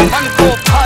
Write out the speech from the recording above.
the one go